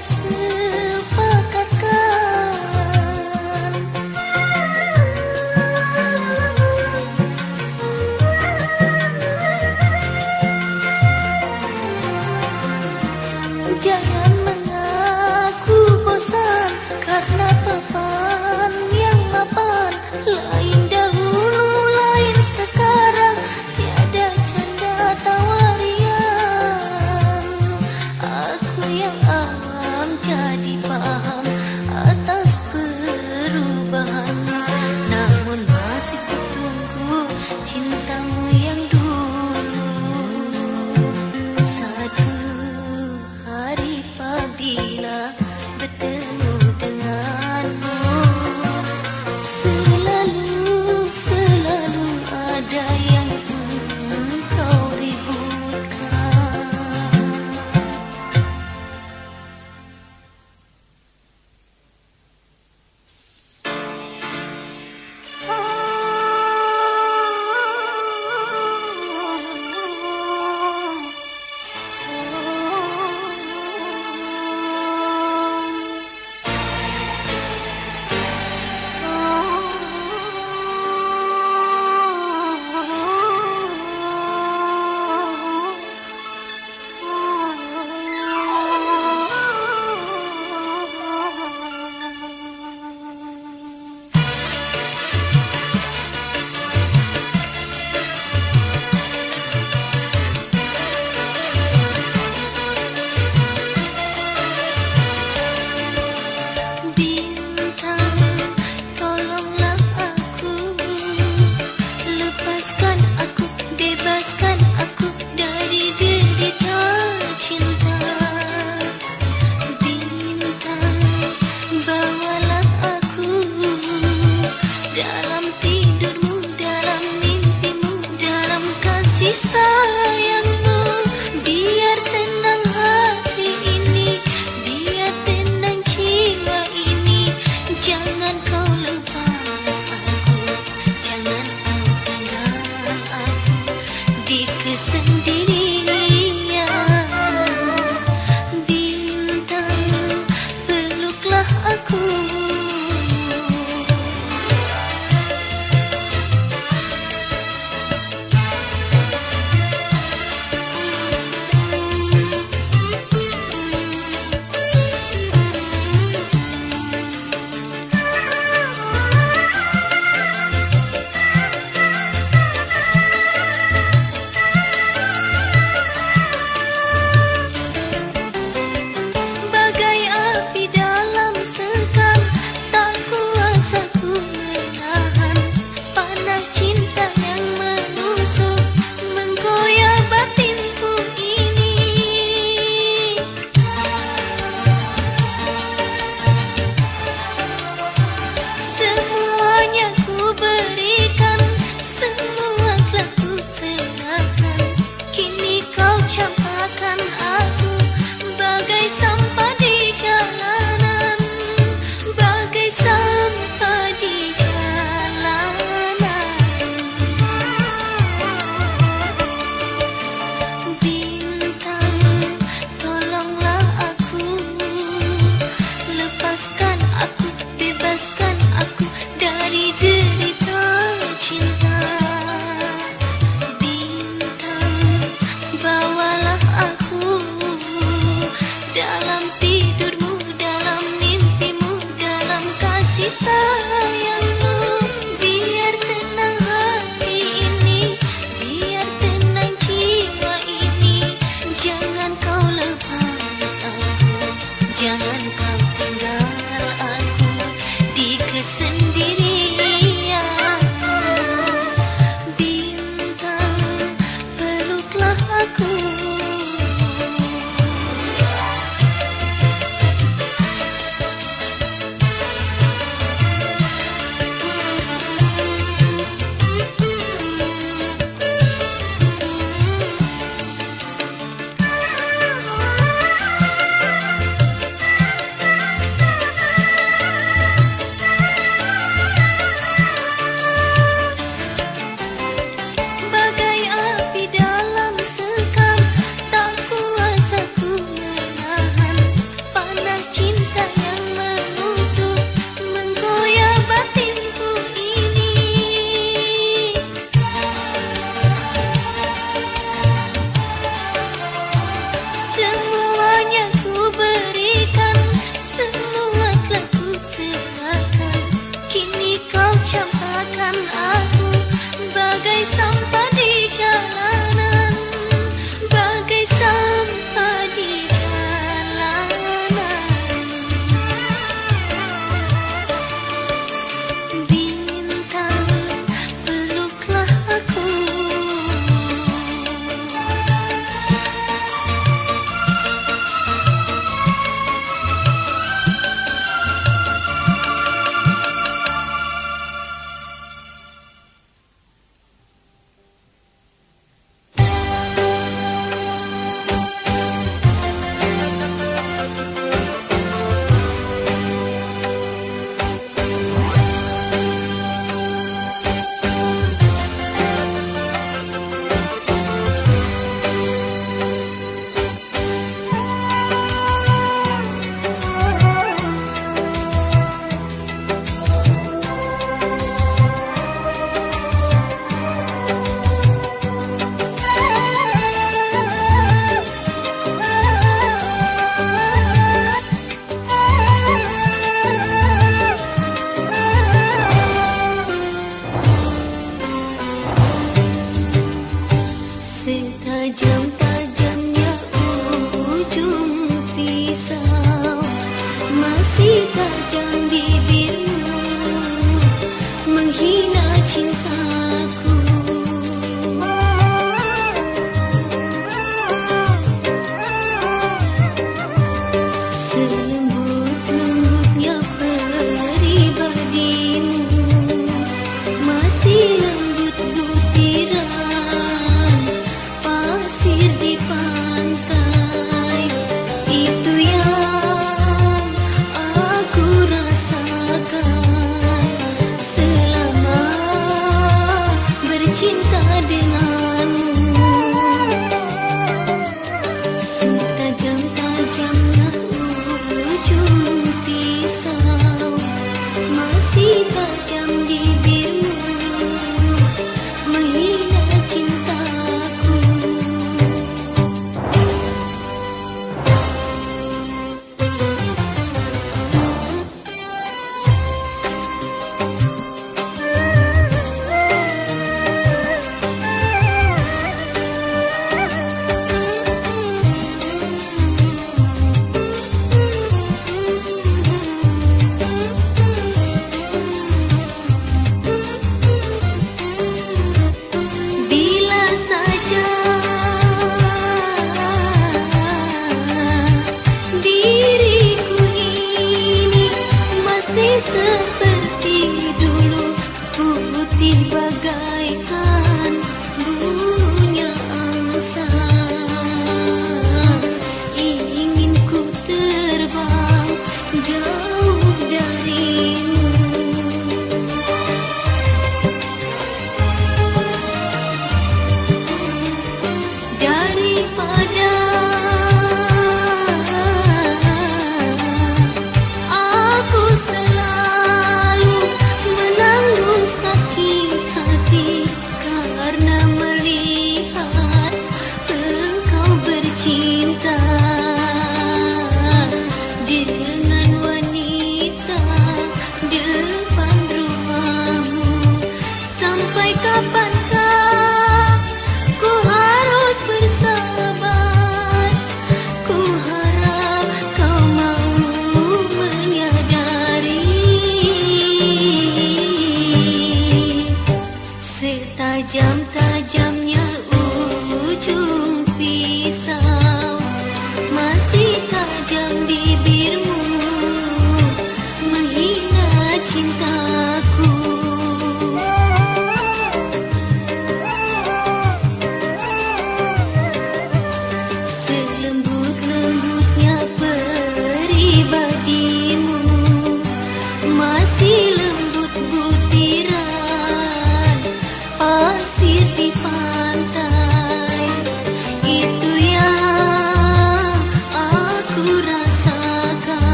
思。